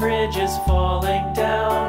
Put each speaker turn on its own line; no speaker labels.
bridges falling down.